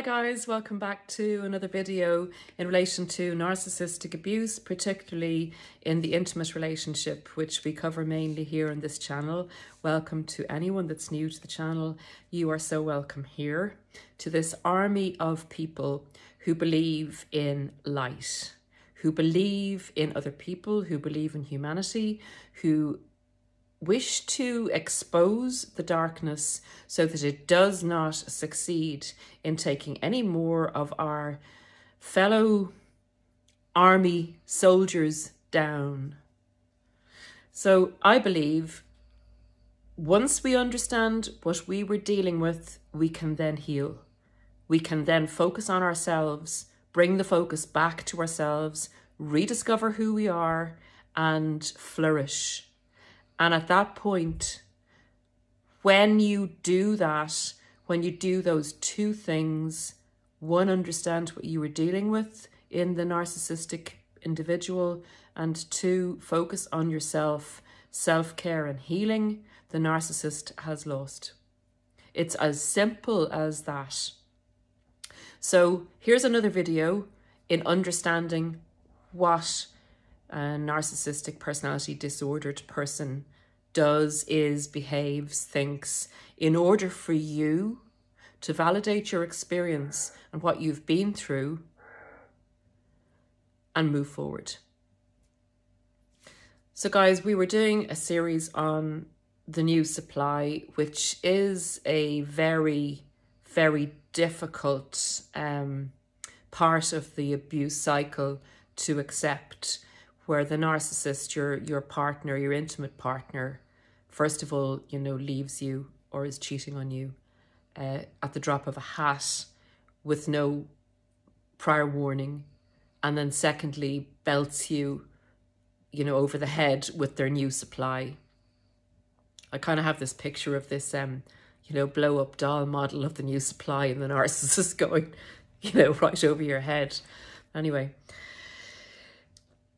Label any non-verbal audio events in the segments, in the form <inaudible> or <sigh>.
Hi guys, welcome back to another video in relation to narcissistic abuse, particularly in the intimate relationship, which we cover mainly here on this channel. Welcome to anyone that's new to the channel. You are so welcome here to this army of people who believe in light, who believe in other people, who believe in humanity, who wish to expose the darkness so that it does not succeed in taking any more of our fellow army soldiers down. So I believe once we understand what we were dealing with, we can then heal. We can then focus on ourselves, bring the focus back to ourselves, rediscover who we are, and flourish and at that point, when you do that, when you do those two things, one, understand what you were dealing with in the narcissistic individual, and two, focus on yourself, self care, and healing, the narcissist has lost. It's as simple as that. So, here's another video in understanding what a narcissistic personality disordered person does, is, behaves, thinks, in order for you to validate your experience and what you've been through and move forward. So, guys, we were doing a series on the new supply, which is a very, very difficult um, part of the abuse cycle to accept where the narcissist, your your partner, your intimate partner, first of all, you know, leaves you or is cheating on you uh, at the drop of a hat with no prior warning, and then secondly, belts you, you know, over the head with their new supply. I kind of have this picture of this, um, you know, blow up doll model of the new supply and the <laughs> narcissist going, you know, right over your head. Anyway,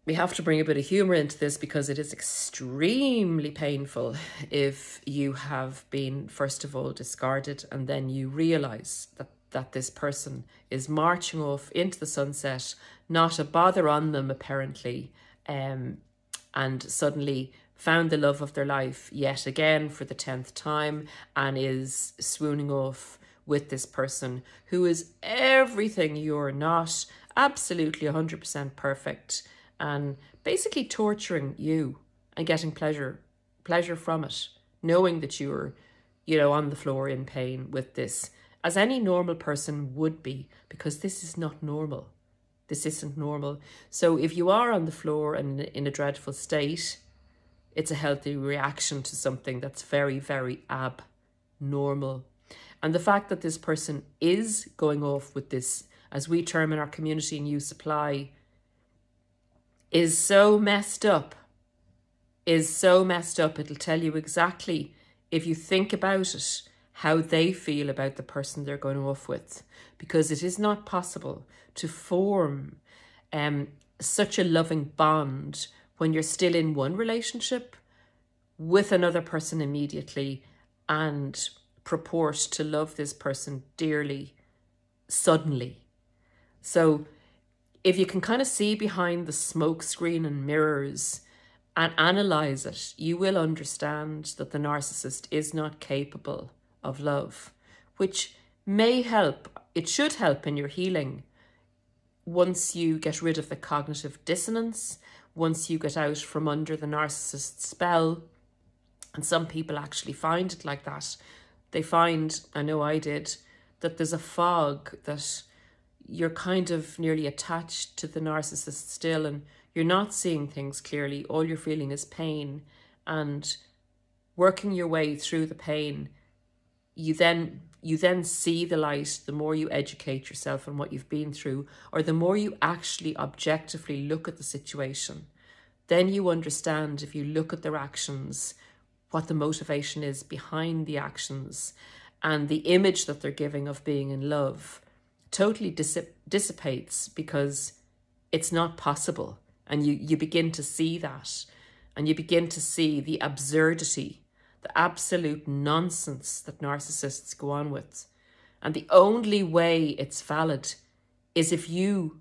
we have to bring a bit of humor into this because it is extremely painful if you have been first of all discarded and then you realize that that this person is marching off into the sunset not a bother on them apparently um and suddenly found the love of their life yet again for the 10th time and is swooning off with this person who is everything you're not absolutely 100% perfect and basically torturing you and getting pleasure pleasure from it knowing that you're you know on the floor in pain with this as any normal person would be because this is not normal. This isn't normal. So if you are on the floor and in a dreadful state it's a healthy reaction to something that's very very abnormal. And the fact that this person is going off with this as we term in our community new supply is so messed up, is so messed up. It'll tell you exactly, if you think about it, how they feel about the person they're going off with. Because it is not possible to form um, such a loving bond when you're still in one relationship with another person immediately and purport to love this person dearly suddenly. So if you can kind of see behind the smoke screen and mirrors and analyze it, you will understand that the narcissist is not capable of love, which may help, it should help in your healing once you get rid of the cognitive dissonance, once you get out from under the narcissist spell. And some people actually find it like that. They find, I know I did, that there's a fog that you're kind of nearly attached to the narcissist still and you're not seeing things clearly. All you're feeling is pain and working your way through the pain, you then you then see the light the more you educate yourself on what you've been through, or the more you actually objectively look at the situation. Then you understand if you look at their actions, what the motivation is behind the actions and the image that they're giving of being in love totally dissip- dissipates because it's not possible. And you, you begin to see that. And you begin to see the absurdity, the absolute nonsense that narcissists go on with. And the only way it's valid is if you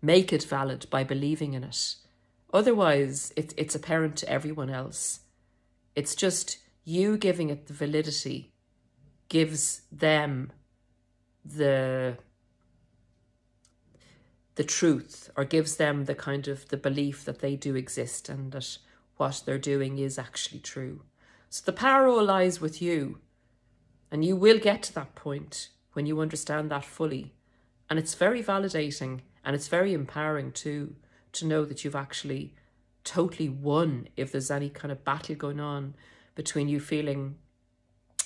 make it valid by believing in it. Otherwise, it, it's apparent to everyone else. It's just you giving it the validity gives them the the truth or gives them the kind of the belief that they do exist and that what they're doing is actually true. So the power all lies with you. And you will get to that point when you understand that fully. And it's very validating and it's very empowering too to know that you've actually totally won if there's any kind of battle going on between you feeling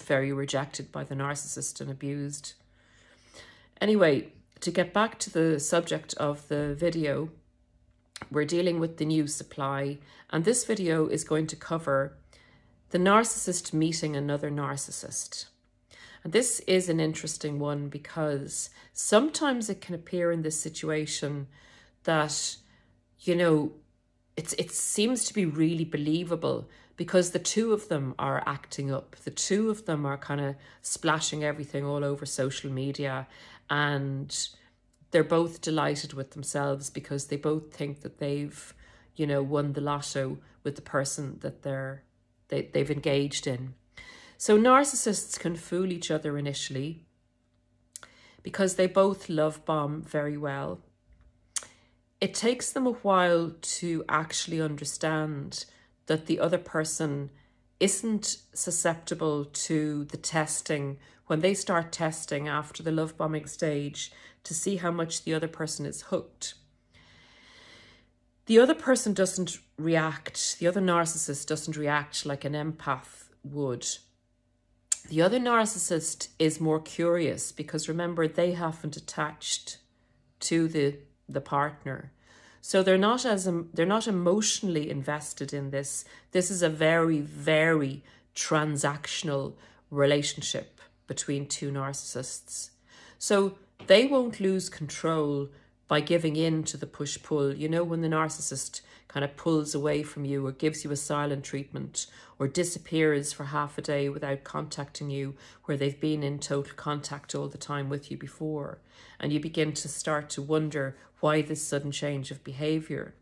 very rejected by the narcissist and abused. Anyway, to get back to the subject of the video, we're dealing with the new supply, and this video is going to cover the narcissist meeting another narcissist. And this is an interesting one because sometimes it can appear in this situation that, you know, it's, it seems to be really believable because the two of them are acting up. The two of them are kind of splashing everything all over social media and they're both delighted with themselves because they both think that they've, you know, won the lotto with the person that they're they, they've engaged in. So narcissists can fool each other initially because they both love bomb very well. It takes them a while to actually understand that the other person isn't susceptible to the testing when they start testing after the love bombing stage to see how much the other person is hooked. The other person doesn't react, the other narcissist doesn't react like an empath would. The other narcissist is more curious because remember, they haven't attached to the, the partner. So they're not as they're not emotionally invested in this. This is a very, very transactional relationship between two narcissists. So they won't lose control by giving in to the push pull. You know, when the narcissist kind of pulls away from you or gives you a silent treatment or disappears for half a day without contacting you where they've been in total contact all the time with you before and you begin to start to wonder why this sudden change of behavior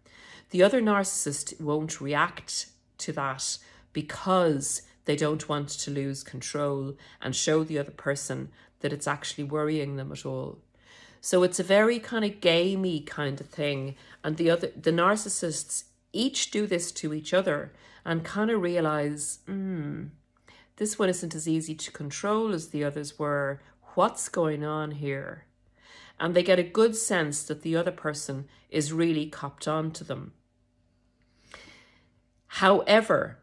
the other narcissist won't react to that because they don't want to lose control and show the other person that it's actually worrying them at all so it's a very kind of gamey kind of thing. And the other, the narcissists each do this to each other and kind of realize, hmm, this one isn't as easy to control as the others were. What's going on here? And they get a good sense that the other person is really copped on to them. However,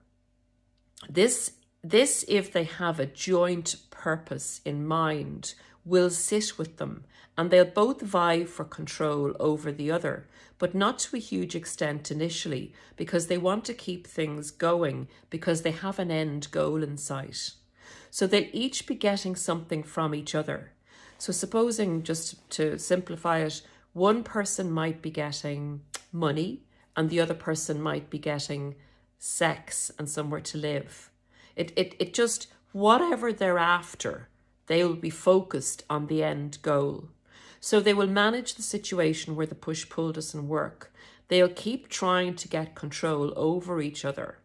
this, this if they have a joint purpose in mind, will sit with them and they'll both vie for control over the other, but not to a huge extent initially because they want to keep things going because they have an end goal in sight. So they'll each be getting something from each other. So supposing, just to simplify it, one person might be getting money and the other person might be getting sex and somewhere to live. It, it, it just, whatever they're after, they will be focused on the end goal. So they will manage the situation where the push pull doesn't work. They'll keep trying to get control over each other.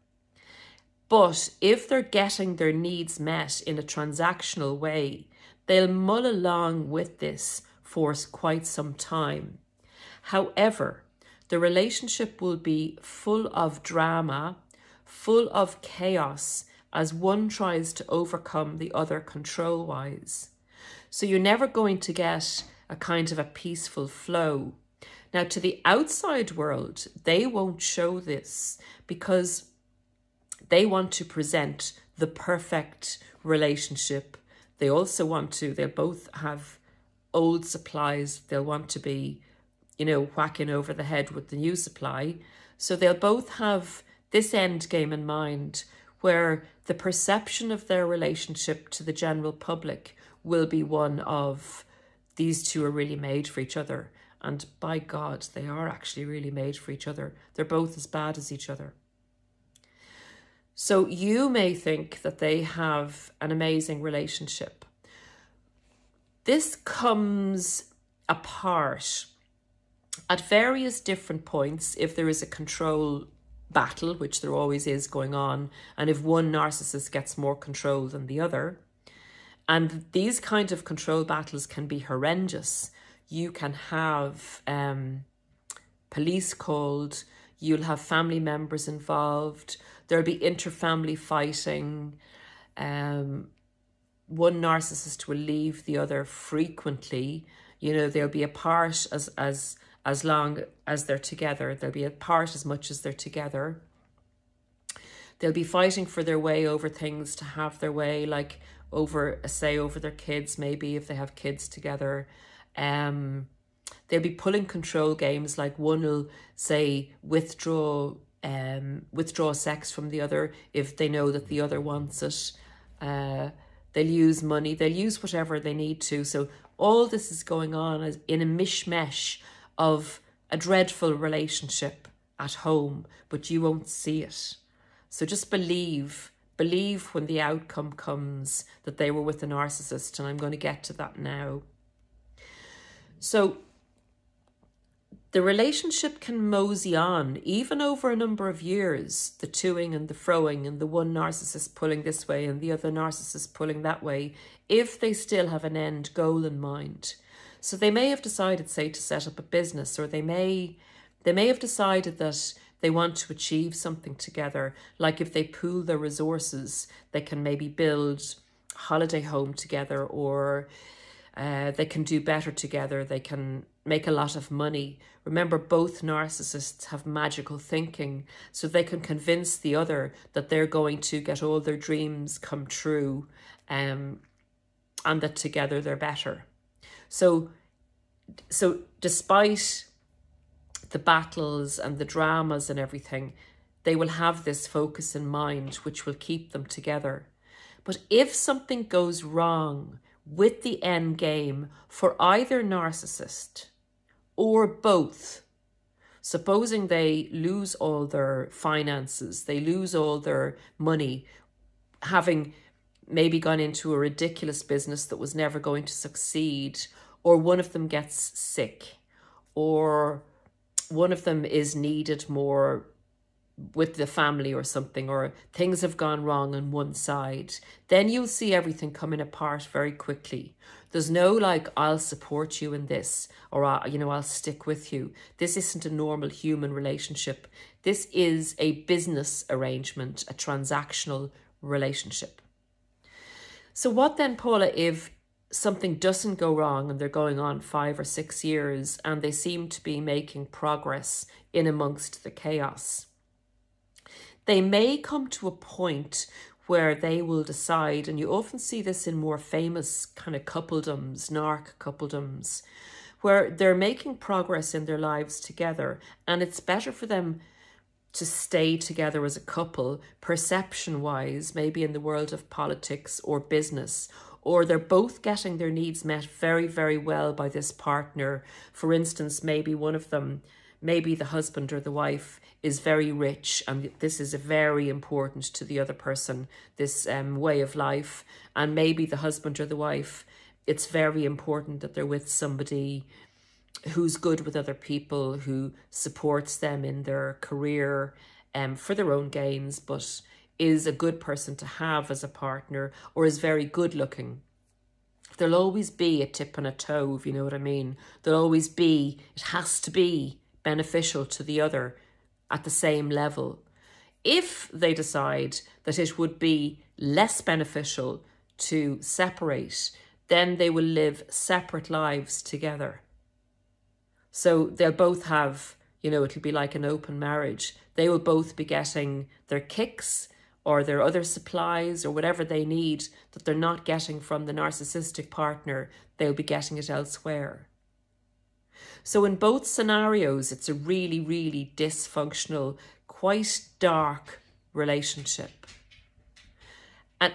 But if they're getting their needs met in a transactional way, they'll mull along with this for quite some time. However, the relationship will be full of drama, full of chaos as one tries to overcome the other control wise. So you're never going to get a kind of a peaceful flow. Now, to the outside world, they won't show this because they want to present the perfect relationship. They also want to, they'll both have old supplies. They'll want to be, you know, whacking over the head with the new supply. So they'll both have this end game in mind where the perception of their relationship to the general public will be one of these two are really made for each other. And by God, they are actually really made for each other. They're both as bad as each other. So you may think that they have an amazing relationship. this comes apart at various different points if there is a control battle, which there always is going on, and if one narcissist gets more control than the other. And these kind of control battles can be horrendous. You can have um, police called, you'll have family members involved, there'll be interfamily fighting. Um, one narcissist will leave the other frequently. You know, they'll be apart as as as long as they're together. They'll be apart as much as they're together. They'll be fighting for their way over things to have their way, like over say over their kids, maybe if they have kids together. Um they'll be pulling control games like one will say withdraw um withdraw sex from the other if they know that the other wants it. Uh they'll use money, they'll use whatever they need to. So all this is going on as in a mishmash of a dreadful relationship at home, but you won't see it. So just believe, believe when the outcome comes that they were with a narcissist, and I'm going to get to that now. So the relationship can mosey on even over a number of years the toing and the froing and the one narcissist pulling this way and the other narcissist pulling that way if they still have an end goal in mind so they may have decided, say, to set up a business, or they may they may have decided that they want to achieve something together. Like if they pool their resources, they can maybe build a holiday home together, or uh, they can do better together. They can make a lot of money. Remember, both narcissists have magical thinking, so they can convince the other that they're going to get all their dreams come true, um, and that together they're better. So, so despite the battles and the dramas and everything, they will have this focus in mind, which will keep them together. But if something goes wrong with the end game for either narcissist or both, supposing they lose all their finances, they lose all their money, having maybe gone into a ridiculous business that was never going to succeed, or one of them gets sick, or one of them is needed more with the family or something, or things have gone wrong on one side, then you'll see everything coming apart very quickly. There's no like, I'll support you in this, or, I, you know, I'll stick with you. This isn't a normal human relationship. This is a business arrangement, a transactional relationship. So, what then, Paula, if something doesn't go wrong and they're going on five or six years and they seem to be making progress in amongst the chaos. They may come to a point where they will decide, and you often see this in more famous kind of coupledoms, narc coupledoms, where they're making progress in their lives together and it's better for them to stay together as a couple, perception wise, maybe in the world of politics or business, or they're both getting their needs met very, very well by this partner. For instance, maybe one of them, maybe the husband or the wife is very rich and this is very important to the other person, this um, way of life. And maybe the husband or the wife, it's very important that they're with somebody who's good with other people, who supports them in their career um, for their own gains, but is a good person to have as a partner or is very good looking. There'll always be a tip and a toe, if you know what I mean. There'll always be, it has to be beneficial to the other at the same level. If they decide that it would be less beneficial to separate, then they will live separate lives together. So they'll both have, you know, it'll be like an open marriage. They will both be getting their kicks or their other supplies or whatever they need that they're not getting from the narcissistic partner, they'll be getting it elsewhere. So, in both scenarios, it's a really, really dysfunctional, quite dark relationship. And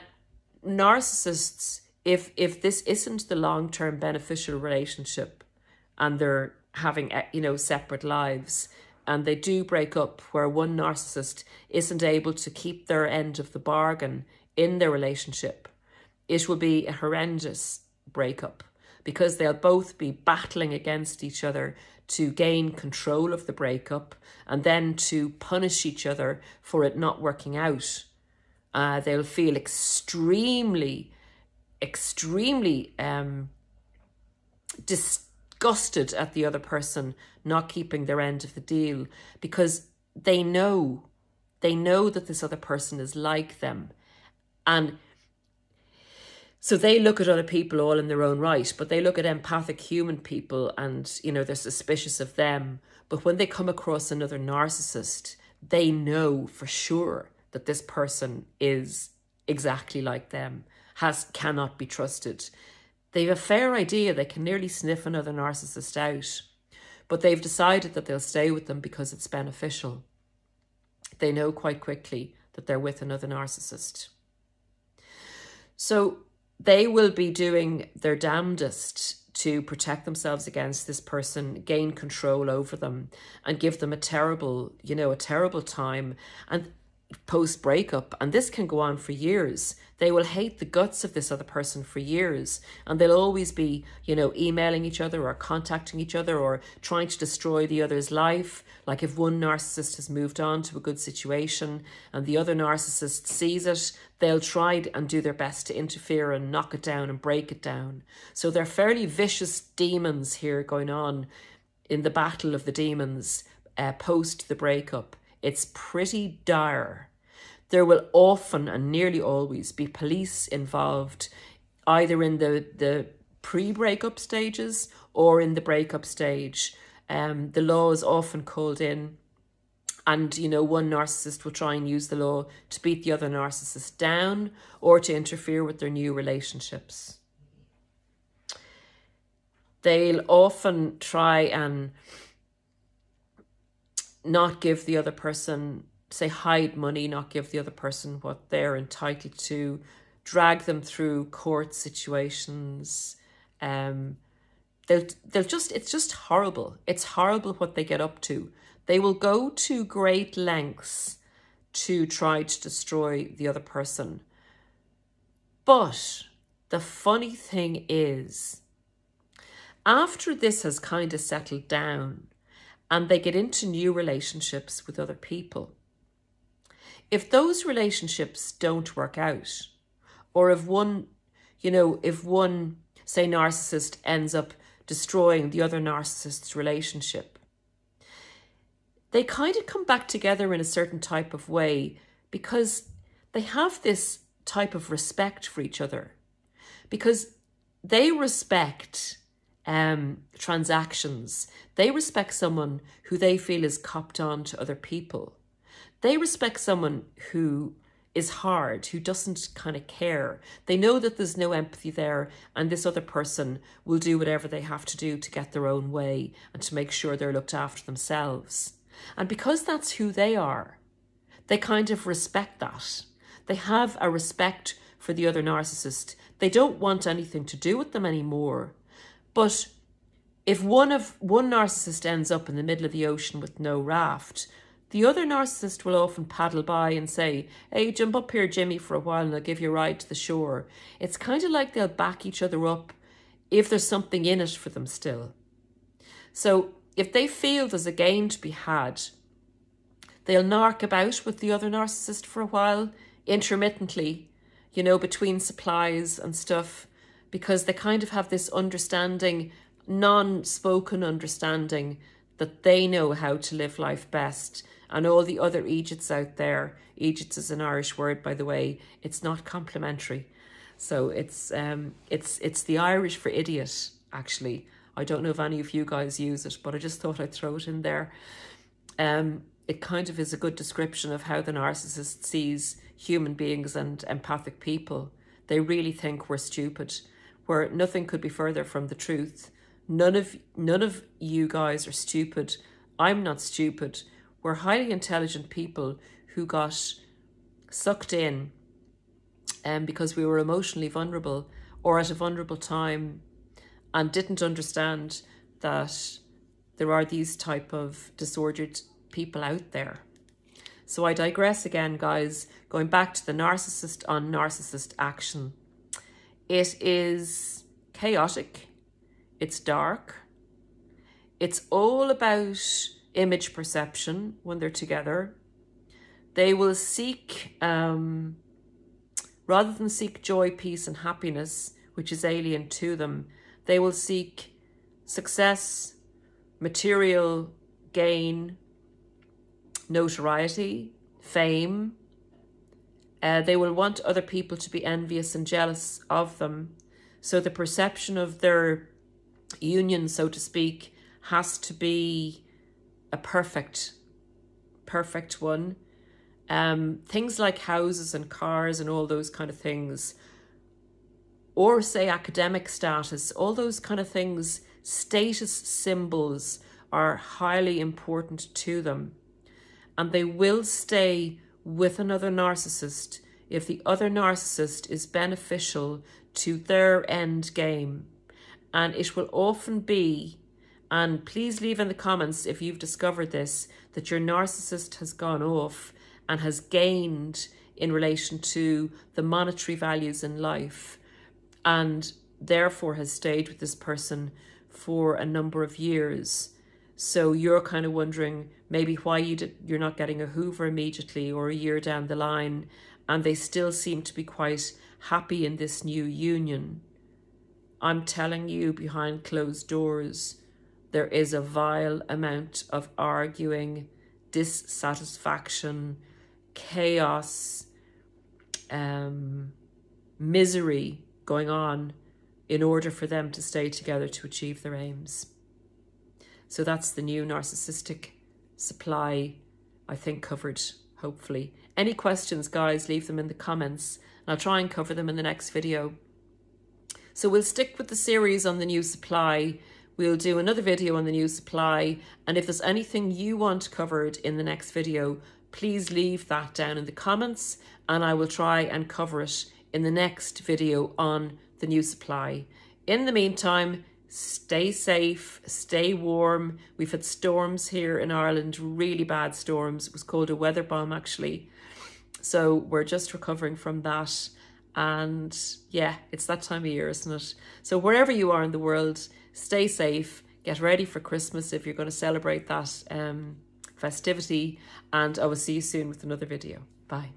narcissists, if, if this isn't the long term beneficial relationship and they're having, eh, you know, separate lives, and they do break up where one narcissist isn't able to keep their end of the bargain in their relationship, it will be a horrendous breakup because they'll both be battling against each other to gain control of the breakup and then to punish each other for it not working out. Uh, they'll feel extremely, extremely um, disgusted at the other person not keeping their end of the deal because they know, they know that this other person is like them. And so they look at other people all in their own right, but they look at empathic human people and, you know, they're suspicious of them. But when they come across another narcissist, they know for sure that this person is exactly like them, has cannot be trusted. They've a fair idea they can nearly sniff another narcissist out, but they've decided that they'll stay with them because it's beneficial. They know quite quickly that they're with another narcissist. So they will be doing their damnedest to protect themselves against this person, gain control over them, and give them a terrible, you know, a terrible time. And post breakup, and this can go on for years. They will hate the guts of this other person for years, and they'll always be, you know, emailing each other or contacting each other or trying to destroy the other's life. Like if one narcissist has moved on to a good situation and the other narcissist sees it, they'll try and do their best to interfere and knock it down and break it down. So they're fairly vicious demons here going on in the battle of the demons uh, post the breakup it's pretty dire. There will often and nearly always be police involved, either in the, the pre breakup stages or in the breakup stage. Um, the law is often called in, and you know, one narcissist will try and use the law to beat the other narcissist down or to interfere with their new relationships. They'll often try and not give the other person, say, hide money, not give the other person what they're entitled to, drag them through court situations. Um, they'll they'll just it's just horrible. It's horrible what they get up to. They will go to great lengths to try to destroy the other person. But the funny thing is, after this has kind of settled down, and they get into new relationships with other people. If those relationships don't work out, or if one, you know, if one, say, narcissist ends up destroying the other narcissist's relationship, they kind of come back together in a certain type of way because they have this type of respect for each other because they respect um, transactions. They respect someone who they feel is copped on to other people. They respect someone who is hard, who doesn't kind of care. They know that there's no empathy there, and this other person will do whatever they have to do to get their own way and to make sure they're looked after themselves. And because that's who they are, they kind of respect that. They have a respect for the other narcissist. They don't want anything to do with them anymore. But if one of one narcissist ends up in the middle of the ocean with no raft, the other narcissist will often paddle by and say, Hey, jump up here, Jimmy, for a while and I'll give you a ride to the shore. It's kind of like they'll back each other up if there's something in it for them still. So if they feel there's a gain to be had, they'll narc about with the other narcissist for a while, intermittently, you know, between supplies and stuff because they kind of have this understanding, non spoken understanding, that they know how to live life best. And all the other Eejits out there, Eejits is an Irish word, by the way, it's not complimentary. So it's um it's it's the Irish for idiot, actually. I don't know if any of you guys use it, but I just thought I'd throw it in there. Um, it kind of is a good description of how the narcissist sees human beings and empathic people. They really think we're stupid where nothing could be further from the truth. None of none of you guys are stupid. I'm not stupid. We're highly intelligent people who got sucked in um, because we were emotionally vulnerable or at a vulnerable time and didn't understand that there are these type of disordered people out there. So I digress again, guys, going back to the narcissist on narcissist action. It is chaotic. it's dark. It's all about image perception when they're together. They will seek, um, rather than seek joy, peace, and happiness, which is alien to them, they will seek success, material gain, notoriety, fame. Uh, they will want other people to be envious and jealous of them. So the perception of their union, so to speak, has to be a perfect, perfect one. Um, things like houses and cars and all those kind of things, or say academic status, all those kind of things, status symbols are highly important to them. And they will stay with another narcissist if the other narcissist is beneficial to their end game. And it will often be, and please leave in the comments if you've discovered this, that your narcissist has gone off and has gained in relation to the monetary values in life and therefore has stayed with this person for a number of years. So you're kind of wondering maybe why you did, you're not getting a Hoover immediately or a year down the line, and they still seem to be quite happy in this new union. I'm telling you, behind closed doors, there is a vile amount of arguing, dissatisfaction, chaos, um, misery going on in order for them to stay together to achieve their aims. So that's the new narcissistic supply, I think, covered, hopefully. Any questions, guys, leave them in the comments. And I'll try and cover them in the next video. So we'll stick with the series on the new supply. We'll do another video on the new supply. And if there's anything you want covered in the next video, please leave that down in the comments and I will try and cover it in the next video on the new supply. In the meantime, stay safe, stay warm. We've had storms here in Ireland, really bad storms. It was called a weather bomb actually. So we're just recovering from that. And yeah, it's that time of year, isn't it? So wherever you are in the world, stay safe, get ready for Christmas if you're going to celebrate that um, festivity. And I will see you soon with another video. Bye.